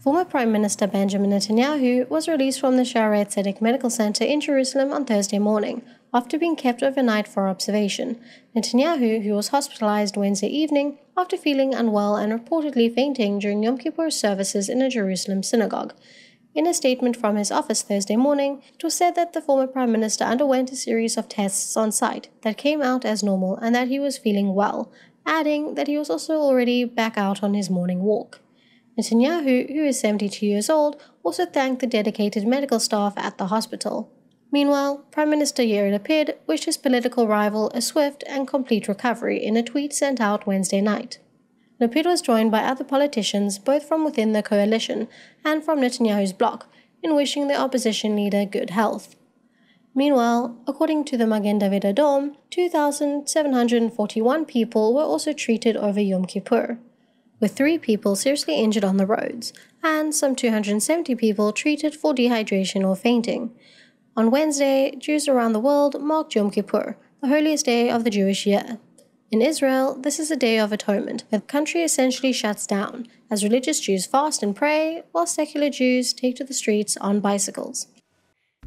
Former Prime Minister Benjamin Netanyahu was released from the Shaare Zedek Medical Center in Jerusalem on Thursday morning after being kept overnight for observation. Netanyahu, who was hospitalized Wednesday evening after feeling unwell and reportedly fainting during Yom Kippur services in a Jerusalem synagogue. In a statement from his office Thursday morning, it was said that the former prime minister underwent a series of tests on site that came out as normal and that he was feeling well, adding that he was also already back out on his morning walk. Netanyahu, who is 72 years old, also thanked the dedicated medical staff at the hospital. Meanwhile, Prime Minister Yair Lapid wished his political rival a swift and complete recovery in a tweet sent out Wednesday night. Lapid was joined by other politicians, both from within the coalition and from Netanyahu's bloc, in wishing the opposition leader good health. Meanwhile, according to the Magen David Adom, 2,741 people were also treated over Yom Kippur with three people seriously injured on the roads, and some 270 people treated for dehydration or fainting. On Wednesday, Jews around the world marked Yom Kippur, the holiest day of the Jewish year. In Israel, this is a day of atonement, where the country essentially shuts down, as religious Jews fast and pray, while secular Jews take to the streets on bicycles.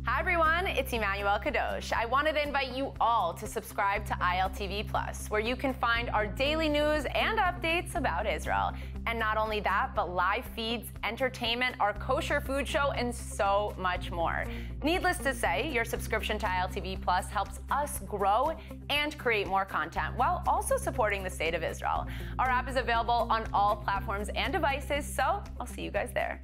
Hi everyone, it's Emmanuel Kadosh. I wanted to invite you all to subscribe to ILTV Plus, where you can find our daily news and updates about Israel. And not only that, but live feeds, entertainment, our kosher food show, and so much more. Needless to say, your subscription to ILTV Plus helps us grow and create more content while also supporting the state of Israel. Our app is available on all platforms and devices, so I'll see you guys there.